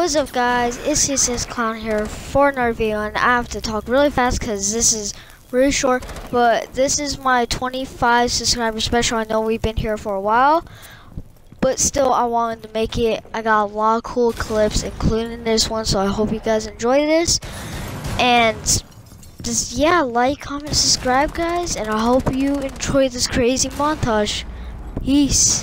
What's up guys, it's TSS Clown here for another video and I have to talk really fast because this is really short but this is my 25 subscriber special. I know we've been here for a while but still I wanted to make it. I got a lot of cool clips including this one so I hope you guys enjoy this and just yeah like, comment, subscribe guys and I hope you enjoy this crazy montage. Peace.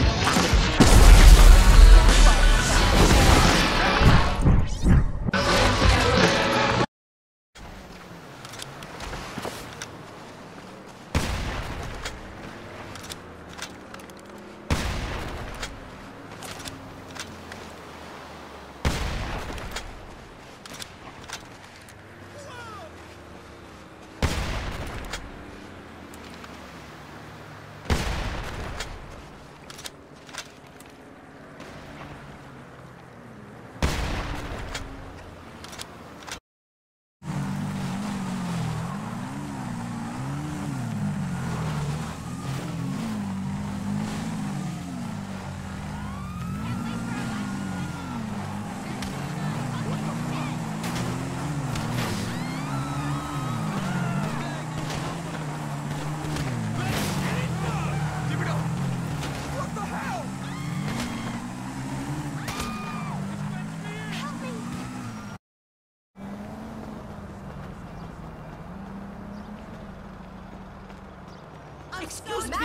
Excuse me?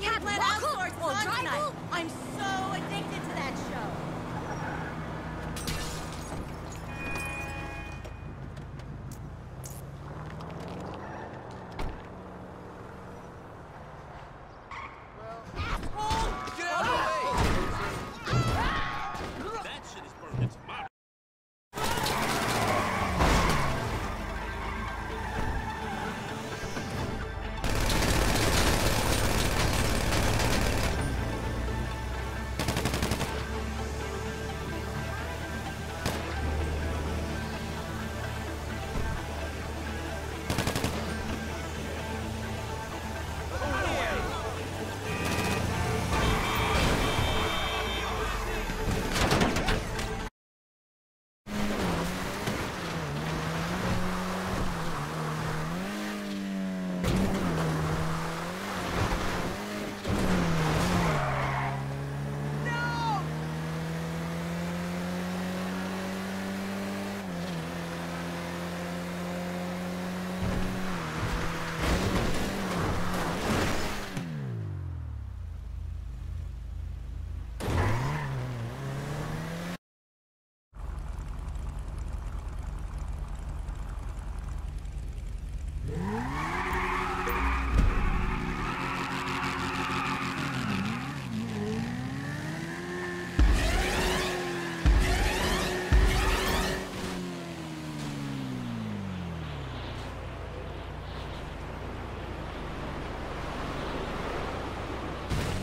Cat let outsource on tonight. I'm so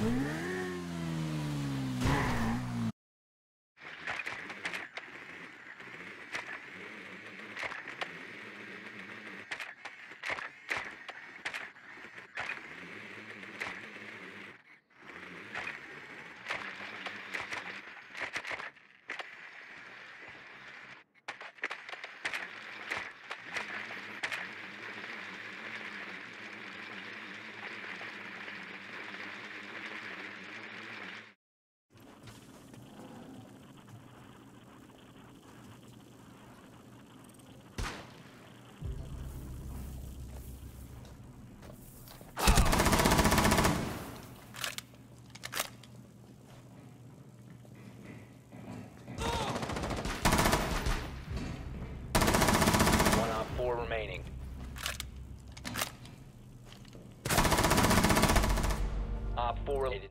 Mm-hmm. 4 related.